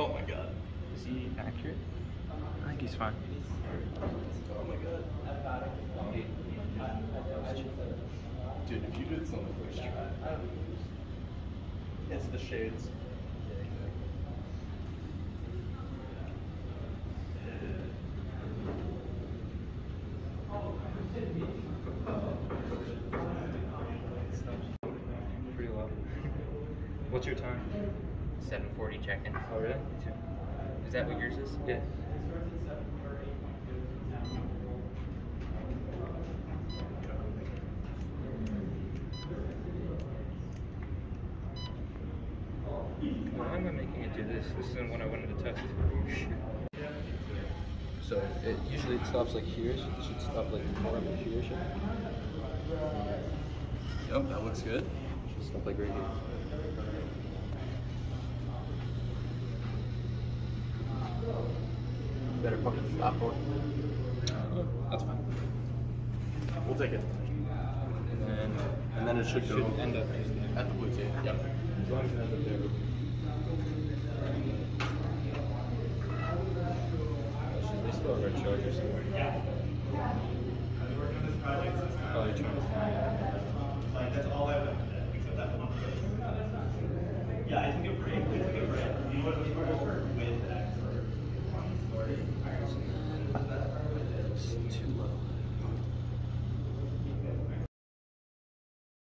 Oh my god. Is he accurate? I think he's fine. Oh my god. Dude, if you do this on the first try. It's the shades. What's your time? 740 check-in. Oh, really? Is that what yours is? Yeah. Why am I making it do this? This isn't what I wanted to test. So it usually it stops like here. So it should stop like more up here. Should. Yep, that looks good. Should stop like right here. Better fucking stop for Uh, that's fine. We'll take it. And then and then it should, Should go end up at the blue tape. Yep. As long as it ends up there. Should they still have our charger somewhere? Probably trying to find That's all I have, except that one. Yeah, I took a break, I took a break. You know what